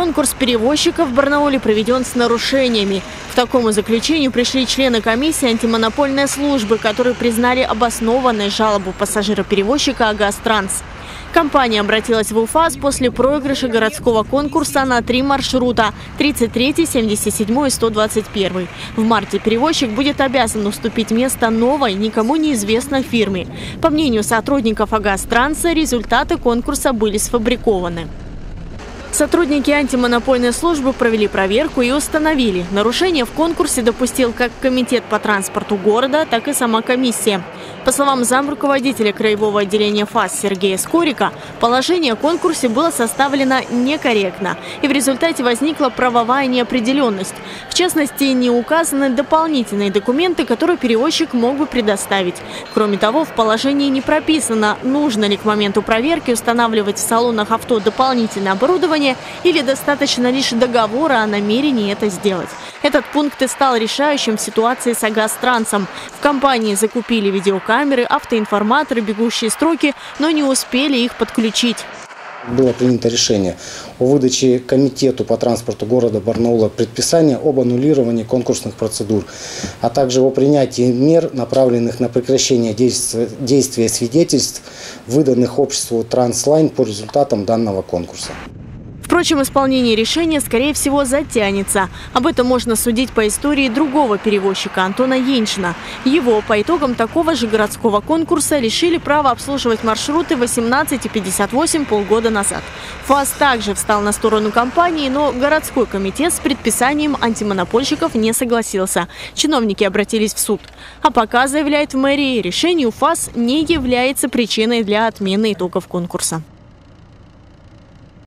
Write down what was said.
Конкурс перевозчиков в Барнауле проведен с нарушениями. К такому заключению пришли члены комиссии антимонопольной службы, которые признали обоснованной жалобу пассажира-перевозчика «Агастранс». Компания обратилась в УФАС после проигрыша городского конкурса на три маршрута – 33, 77 и 121. В марте перевозчик будет обязан уступить место новой, никому неизвестной фирме. По мнению сотрудников «Агастранса», результаты конкурса были сфабрикованы. Сотрудники антимонопольной службы провели проверку и установили, нарушение в конкурсе допустил как Комитет по транспорту города, так и сама комиссия. По словам замруководителя краевого отделения ФАС Сергея Скорика, положение о конкурсе было составлено некорректно, и в результате возникла правовая неопределенность. В частности, не указаны дополнительные документы, которые перевозчик мог бы предоставить. Кроме того, в положении не прописано, нужно ли к моменту проверки устанавливать в салонах авто дополнительное оборудование или достаточно лишь договора о намерении это сделать. Этот пункт и стал решающим в ситуации с Агастрансом. В компании закупили видеокамеры, автоинформаторы, бегущие строки, но не успели их подключить. Было принято решение о выдаче Комитету по транспорту города Барнаула предписания об аннулировании конкурсных процедур, а также о принятии мер, направленных на прекращение действия свидетельств, выданных обществу Транслайн по результатам данного конкурса. Впрочем, исполнение решения, скорее всего, затянется. Об этом можно судить по истории другого перевозчика Антона Еншина. Его по итогам такого же городского конкурса лишили права обслуживать маршруты 18 и 58 полгода назад. ФАС также встал на сторону компании, но городской комитет с предписанием антимонопольщиков не согласился. Чиновники обратились в суд. А пока, заявляет в мэрии, решение ФАС не является причиной для отмены итогов конкурса.